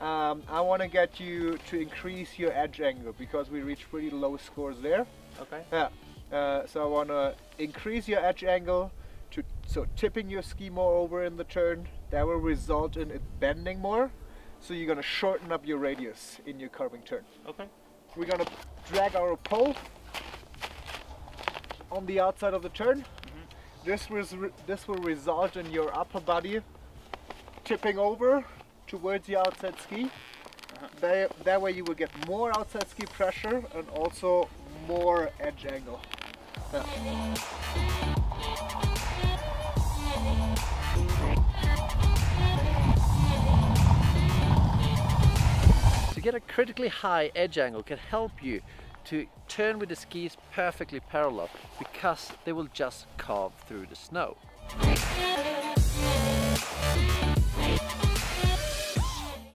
um, I want to get you to increase your edge angle because we reached pretty low scores there. Okay. Yeah. Uh, so I want to increase your edge angle to so tipping your ski more over in the turn. That will result in it bending more. So you're gonna shorten up your radius in your carving turn. Okay. We're gonna drag our pole on the outside of the turn. This was re- this will result in your upper body tipping over towards the outside ski. That, that way you will get more outside ski pressure and also more edge angle. Yeah. To get a critically high edge angle can help you to turn with the skis perfectly parallel because they will just carve through the snow.